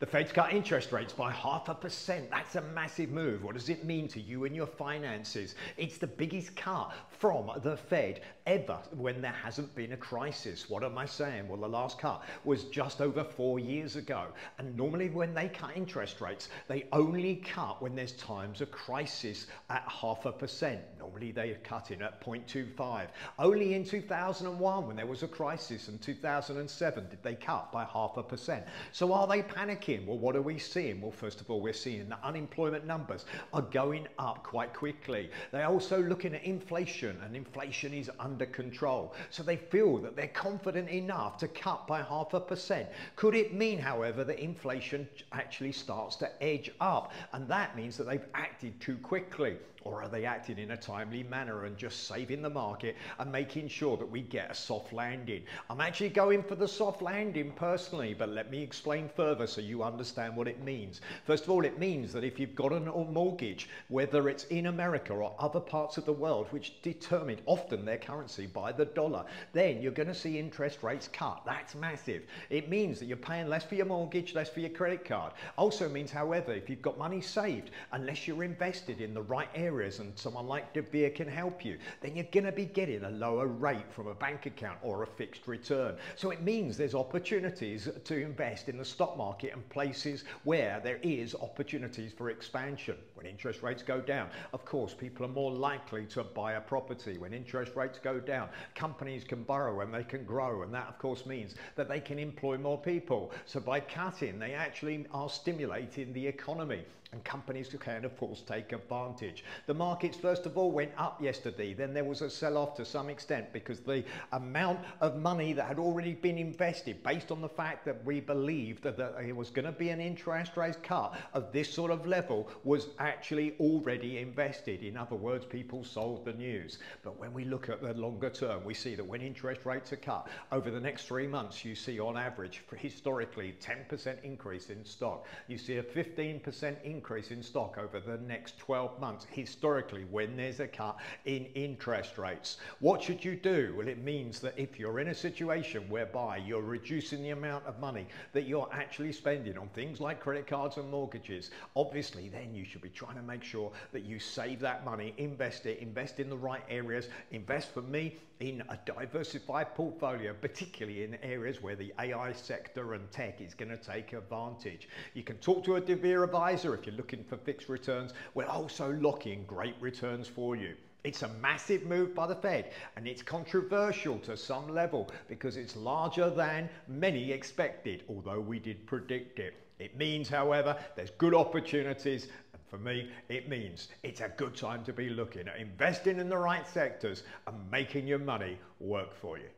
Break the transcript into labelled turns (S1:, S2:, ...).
S1: The Fed's cut interest rates by half a percent. That's a massive move. What does it mean to you and your finances? It's the biggest cut from the Fed ever when there hasn't been a crisis. What am I saying? Well, the last cut was just over four years ago. And normally when they cut interest rates, they only cut when there's times of crisis at half a percent. Normally they are cutting at 0.25. Only in 2001 when there was a crisis in 2007 did they cut by half a percent. So are they panicking? Well, what are we seeing? Well, first of all, we're seeing that unemployment numbers are going up quite quickly. They're also looking at inflation, and inflation is under control. So they feel that they're confident enough to cut by half a percent. Could it mean, however, that inflation actually starts to edge up? And that means that they've acted too quickly. Or are they acting in a timely manner and just saving the market and making sure that we get a soft landing? I'm actually going for the soft landing personally, but let me explain further so you understand what it means. First of all, it means that if you've got a mortgage, whether it's in America or other parts of the world, which determine often their currency by the dollar, then you're going to see interest rates cut. That's massive. It means that you're paying less for your mortgage, less for your credit card. Also means, however, if you've got money saved, unless you're invested in the right areas and someone like deVere can help you, then you're going to be getting a lower rate from a bank account or a fixed return. So it means there's opportunities to invest in the stock market and places where there is opportunities for expansion. When interest rates go down, of course, people are more likely to buy a property. When interest rates go down, companies can borrow and they can grow. And that, of course, means that they can employ more people. So by cutting, they actually are stimulating the economy and companies can of course take advantage. The markets first of all went up yesterday then there was a sell-off to some extent because the amount of money that had already been invested based on the fact that we believed that it was going to be an interest rate cut of this sort of level was actually already invested. In other words people sold the news. But when we look at the longer term we see that when interest rates are cut over the next three months you see on average historically 10% increase in stock. You see a 15% increase increase in stock over the next 12 months historically when there's a cut in interest rates. What should you do? Well, it means that if you're in a situation whereby you're reducing the amount of money that you're actually spending on things like credit cards and mortgages, obviously then you should be trying to make sure that you save that money, invest it, invest in the right areas, invest for me in a diversified portfolio, particularly in areas where the AI sector and tech is going to take advantage. You can talk to a DeVere advisor if you're looking for fixed returns. We're also locking great returns for you. It's a massive move by the Fed and it's controversial to some level because it's larger than many expected, although we did predict it. It means, however, there's good opportunities and for me, it means it's a good time to be looking at investing in the right sectors and making your money work for you.